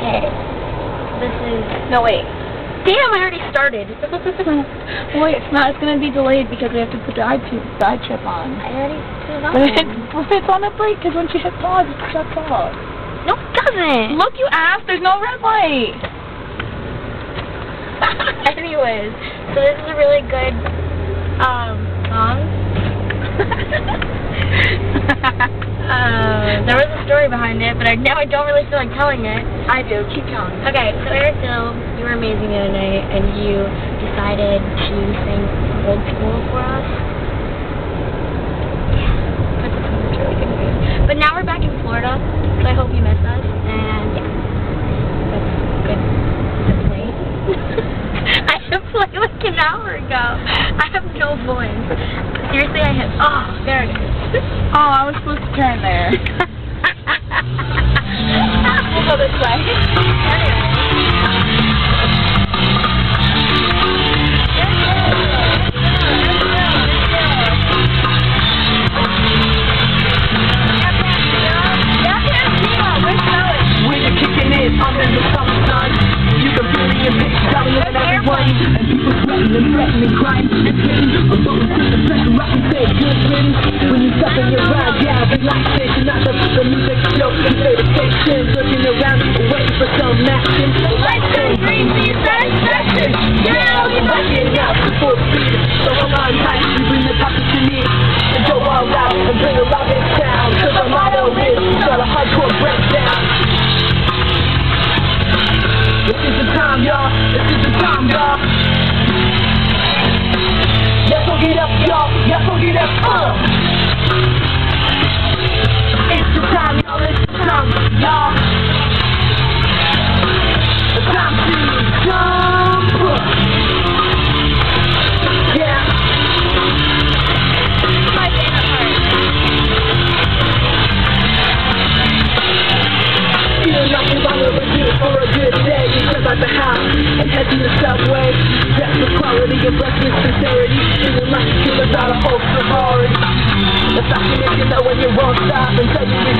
Okay. This is... No, wait. Damn, I already started. Wait, it's not. It's going to be delayed because we have to put the iTunes the iTrip on. I already turned off. But it's, it's on a break because once you hit pause, it shuts off. No, it doesn't. Look, you ass, there's no red light. Anyways, so this is a really good um, song. uh, there was a story behind it, but I, now I don't really feel like telling it. I do. Keep telling. Okay, so Eric Dill, you were amazing the other night, and you decided to sing Old School for us. Yeah, that's a really good. But now we're back in Florida, so I hope you miss us, and yeah, that's good. To play. I had played like an hour ago. I have no voice. Seriously, I have. Oh, there it is. Oh, I was supposed to turn there. we'll go this way. When you're kicking in, I'm in the summer sun. You can feel the impatient telling on everyone. And people sweating and and crying and. Relaxation. Not the, the music show, you the station. Looking around, waiting for some action. Let's go, dream, see satisfaction. Yeah, we're rushing out full speed. So I'm on tight, we bring the topic to me. And go all out and bring a in sound. Cause our motto is, got a hardcore breakdown. This is the time, y'all. This is the time, y'all. Yes, we'll get up, y'all. Yes, we'll get up, uh. And to the subway. Dress with quality and breath with sincerity. Feeling like you're without a whole Ferrari. The fact is you know when you won't stop you reach. You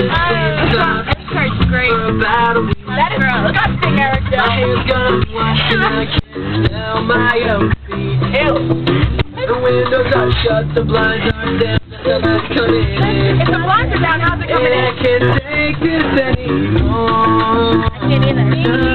This card's great. That is disgusting, Eric. Ew. The windows are shut, the blinds are down, the lights come in. If the blinds are down, how's it coming in? I can't take this anymore. I can't either.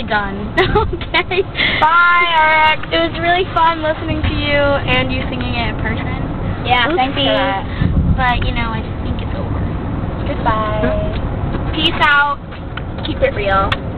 really done. okay. Bye, Eric. It was really fun listening to you and you singing it in person. Yeah, Oopsie. thanks for that. But, you know, I think it's over. Goodbye. Peace out. Keep it real.